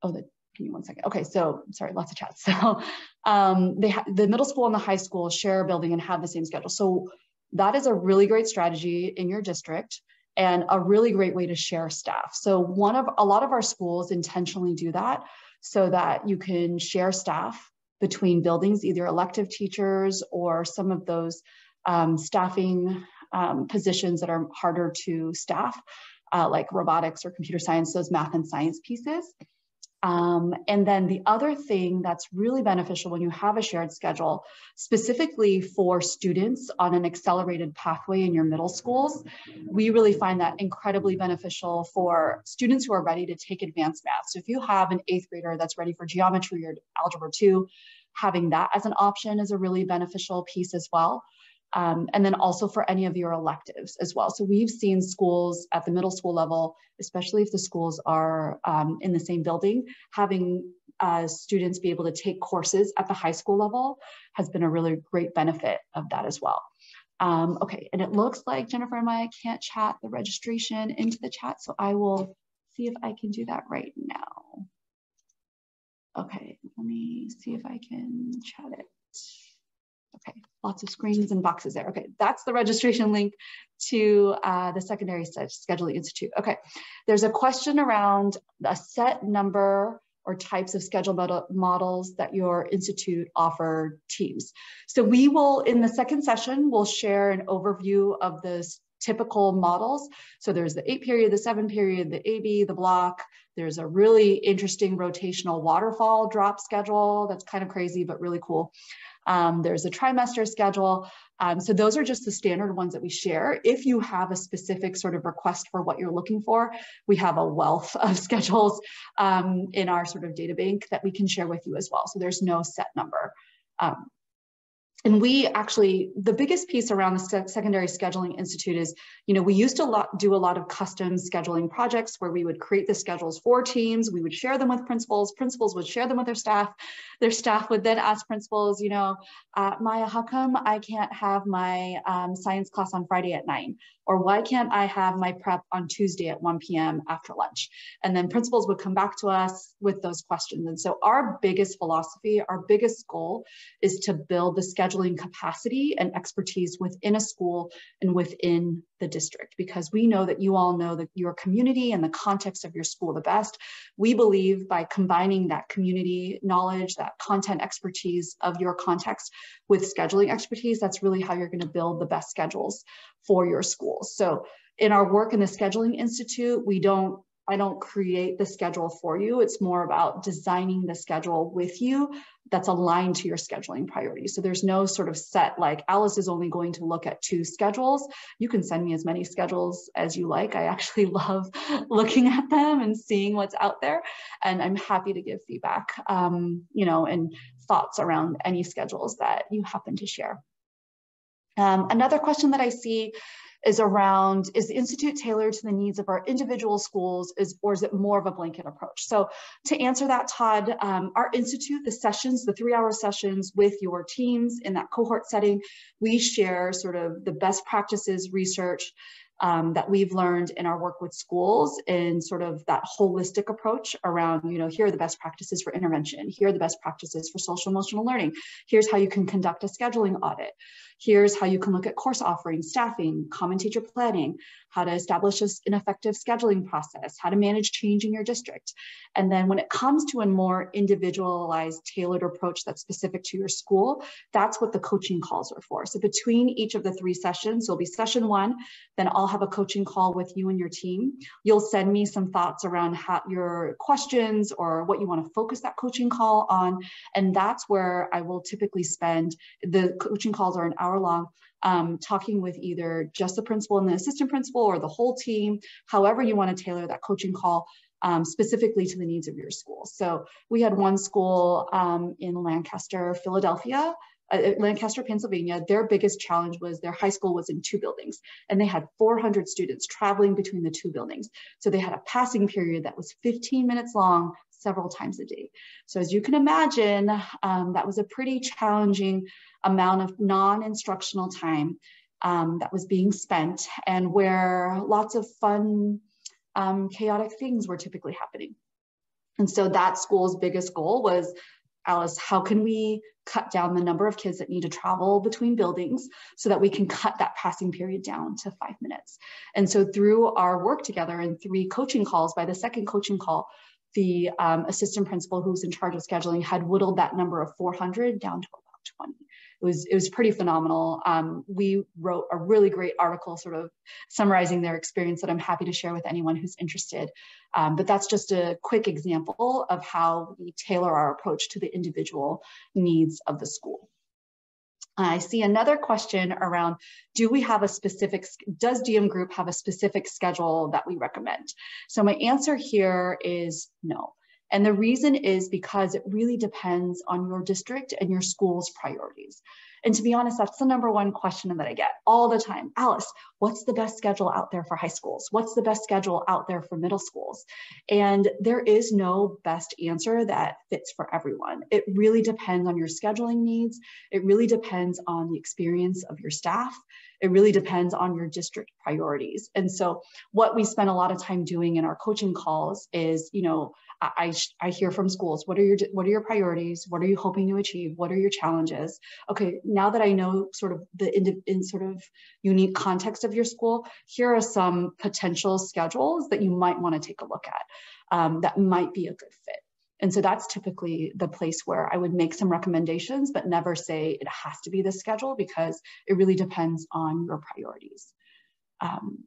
oh, the give me one second. Okay, so sorry, lots of chats. So um, they the middle school and the high school share a building and have the same schedule. So that is a really great strategy in your district and a really great way to share staff. So one of a lot of our schools intentionally do that so that you can share staff between buildings, either elective teachers or some of those um, staffing um, positions that are harder to staff, uh, like robotics or computer science, those math and science pieces. Um, and then the other thing that's really beneficial when you have a shared schedule, specifically for students on an accelerated pathway in your middle schools, we really find that incredibly beneficial for students who are ready to take advanced math. So if you have an eighth grader that's ready for geometry or algebra two, having that as an option is a really beneficial piece as well. Um, and then also for any of your electives as well. So we've seen schools at the middle school level, especially if the schools are um, in the same building, having uh, students be able to take courses at the high school level has been a really great benefit of that as well. Um, okay, and it looks like Jennifer and Maya can't chat the registration into the chat, so I will see if I can do that right now. Okay, let me see if I can chat it. Okay, lots of screens and boxes there. Okay, that's the registration link to uh, the Secondary Scheduling Institute. Okay, there's a question around a set number or types of schedule model models that your institute offer teams. So we will, in the second session, we'll share an overview of the typical models. So there's the eight period, the seven period, the AB, the block. There's a really interesting rotational waterfall drop schedule that's kind of crazy, but really cool. Um, there's a trimester schedule. Um, so those are just the standard ones that we share. If you have a specific sort of request for what you're looking for, we have a wealth of schedules um, in our sort of data bank that we can share with you as well. So there's no set number. And we actually the biggest piece around the secondary scheduling institute is you know we used to lot, do a lot of custom scheduling projects where we would create the schedules for teams we would share them with principals principals would share them with their staff their staff would then ask principals you know uh, maya how come i can't have my um, science class on friday at 9 or why can't I have my prep on Tuesday at 1 p.m. after lunch? And then principals would come back to us with those questions. And so our biggest philosophy, our biggest goal is to build the scheduling capacity and expertise within a school and within the district because we know that you all know that your community and the context of your school the best. We believe by combining that community knowledge, that content expertise of your context with scheduling expertise, that's really how you're going to build the best schedules for your schools. So in our work in the Scheduling Institute, we don't I don't create the schedule for you. It's more about designing the schedule with you that's aligned to your scheduling priorities. So there's no sort of set like Alice is only going to look at two schedules. You can send me as many schedules as you like. I actually love looking at them and seeing what's out there. And I'm happy to give feedback, um, you know, and thoughts around any schedules that you happen to share. Um, another question that I see is around, is the Institute tailored to the needs of our individual schools is, or is it more of a blanket approach? So to answer that, Todd, um, our Institute, the sessions, the three hour sessions with your teams in that cohort setting, we share sort of the best practices, research, um, that we've learned in our work with schools in sort of that holistic approach around, you know, here are the best practices for intervention. Here are the best practices for social emotional learning. Here's how you can conduct a scheduling audit. Here's how you can look at course offering, staffing, common teacher planning, how to establish an effective scheduling process, how to manage change in your district. And then when it comes to a more individualized, tailored approach that's specific to your school, that's what the coaching calls are for. So between each of the three sessions, there'll be session one, then I'll have a coaching call with you and your team. You'll send me some thoughts around how your questions or what you want to focus that coaching call on. And that's where I will typically spend, the coaching calls are an hour long um, talking with either just the principal and the assistant principal or the whole team, however you want to tailor that coaching call um, specifically to the needs of your school. So we had one school um, in Lancaster, Philadelphia, uh, uh Lancaster, Pennsylvania, their biggest challenge was their high school was in two buildings and they had 400 students traveling between the two buildings. So they had a passing period that was 15 minutes long several times a day. So as you can imagine, um, that was a pretty challenging amount of non-instructional time um, that was being spent and where lots of fun, um, chaotic things were typically happening. And so that school's biggest goal was, Alice, how can we cut down the number of kids that need to travel between buildings so that we can cut that passing period down to five minutes. And so through our work together and three coaching calls, by the second coaching call, the um, assistant principal who's in charge of scheduling had whittled that number of 400 down to about 20 it was it was pretty phenomenal. Um, we wrote a really great article, sort of summarizing their experience that I'm happy to share with anyone who's interested. Um, but that's just a quick example of how we tailor our approach to the individual needs of the school. I see another question around, do we have a specific, does DM Group have a specific schedule that we recommend? So my answer here is no. And the reason is because it really depends on your district and your school's priorities. And to be honest, that's the number one question that I get all the time. Alice, what's the best schedule out there for high schools? What's the best schedule out there for middle schools? And there is no best answer that fits for everyone. It really depends on your scheduling needs. It really depends on the experience of your staff. It really depends on your district priorities. And so what we spend a lot of time doing in our coaching calls is, you know, I, I hear from schools, what are your what are your priorities? What are you hoping to achieve? What are your challenges? Okay, now that I know sort of the in, in sort of unique context of your school, here are some potential schedules that you might want to take a look at um, that might be a good fit. And so that's typically the place where I would make some recommendations, but never say it has to be this schedule because it really depends on your priorities. Um,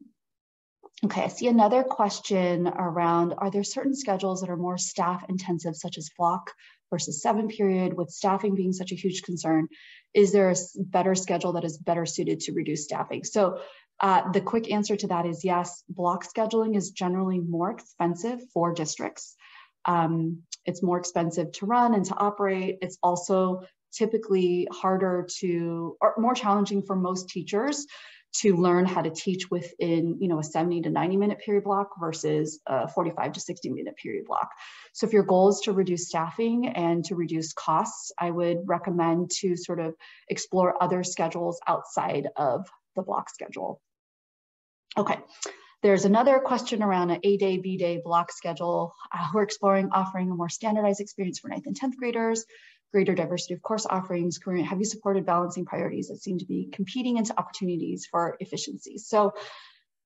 Okay, I see another question around, are there certain schedules that are more staff intensive, such as block versus seven period, with staffing being such a huge concern? Is there a better schedule that is better suited to reduce staffing? So uh, the quick answer to that is yes, block scheduling is generally more expensive for districts. Um, it's more expensive to run and to operate. It's also typically harder to, or more challenging for most teachers to learn how to teach within you know a 70 to 90 minute period block versus a 45 to 60 minute period block so if your goal is to reduce staffing and to reduce costs i would recommend to sort of explore other schedules outside of the block schedule okay there's another question around an A day, B day block schedule. Uh, we're exploring offering a more standardized experience for ninth and 10th graders greater diversity of course offerings, have you supported balancing priorities that seem to be competing into opportunities for efficiency? So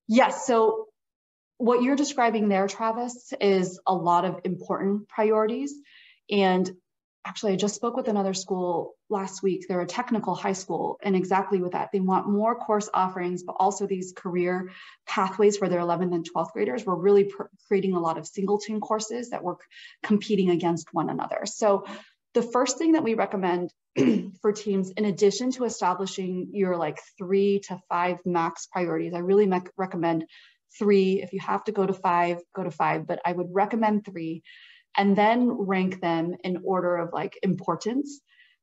yes, so what you're describing there, Travis, is a lot of important priorities. And actually, I just spoke with another school last week. They're a technical high school, and exactly with that, they want more course offerings, but also these career pathways for their 11th and 12th graders. We're really creating a lot of singleton courses that work competing against one another. So the first thing that we recommend for teams, in addition to establishing your like three to five max priorities, I really recommend three. If you have to go to five, go to five, but I would recommend three and then rank them in order of like importance.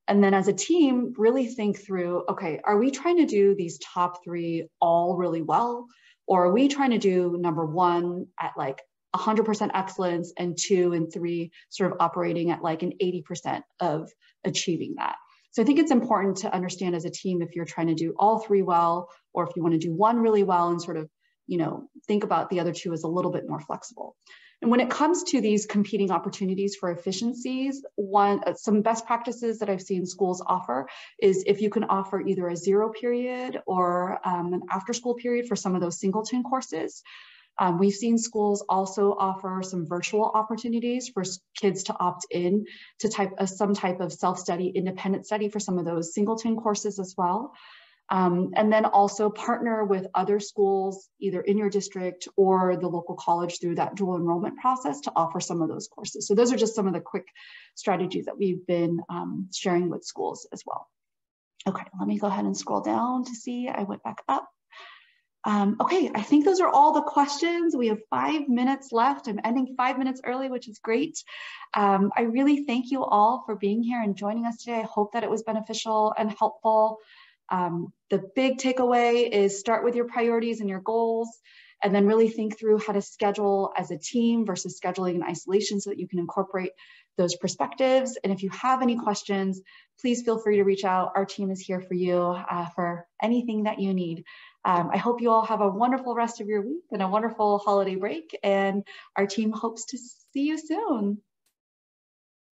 And then as a team, really think through, okay, are we trying to do these top three all really well? Or are we trying to do number one at like 100% excellence and two and three sort of operating at like an 80% of achieving that? So I think it's important to understand as a team if you're trying to do all three well, or if you want to do one really well and sort of, you know, think about the other two as a little bit more flexible. And when it comes to these competing opportunities for efficiencies, one uh, some best practices that I've seen schools offer is if you can offer either a zero period or um, an after school period for some of those singleton courses. Um, we've seen schools also offer some virtual opportunities for kids to opt in to type uh, some type of self-study, independent study for some of those singleton courses as well. Um, and then also partner with other schools, either in your district or the local college through that dual enrollment process to offer some of those courses. So those are just some of the quick strategies that we've been um, sharing with schools as well. Okay, let me go ahead and scroll down to see, I went back up. Um, okay, I think those are all the questions. We have five minutes left. I'm ending five minutes early, which is great. Um, I really thank you all for being here and joining us today. I hope that it was beneficial and helpful. Um, the big takeaway is start with your priorities and your goals, and then really think through how to schedule as a team versus scheduling in isolation so that you can incorporate those perspectives. And if you have any questions, please feel free to reach out. Our team is here for you uh, for anything that you need. Um, I hope you all have a wonderful rest of your week and a wonderful holiday break. And our team hopes to see you soon.